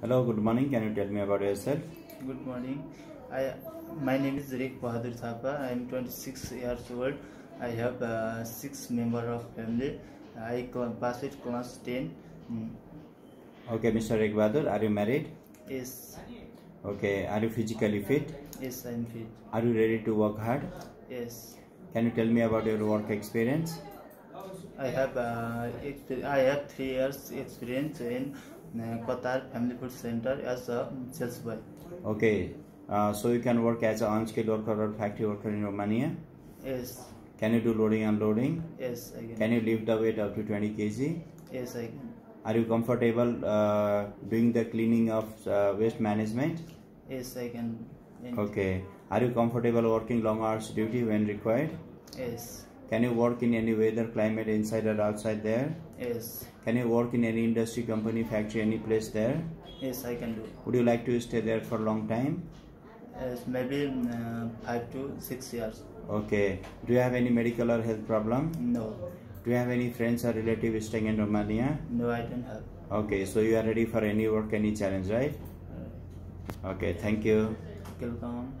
Hello, good morning. Can you tell me about yourself? Good morning. I my name is Rekh Bahadur Thapa. I am 26 years old. I have uh, six member of family. I passed with class 10. Mm. Okay, Mr. Rick Bahadur, are you married? Yes, Okay, are you physically fit? yes, I am fit. Are you ready to work hard? Yes, Can you tell me about your work experience? I have uh, I have three years experience in Qatar Family Food Center as a sales boy. Okay, uh, so you can work as an unskilled worker or factory worker in Romania. Yes, Can you do loading and unloading? yes, I can. Can you lift the weight up to 20 kg? Yes, I can. Are you comfortable uh, doing the cleaning of uh, waste management? Yes, I can. Okay. Are you comfortable working long hours duty when required? Yes, Can you work in any weather, climate, inside or outside there? yes, Can you work in any industry, company, factory, any place there? yes, I can do. Would you like to stay there for a long time? Yes, maybe uh, five to six years. Okay. Do you have any medical or health problem? No, Do you have any friends or relatives staying in Romania? no, I don't have. Okay, so you are ready for any work, any challenge, right? Okay, thank you. welcome.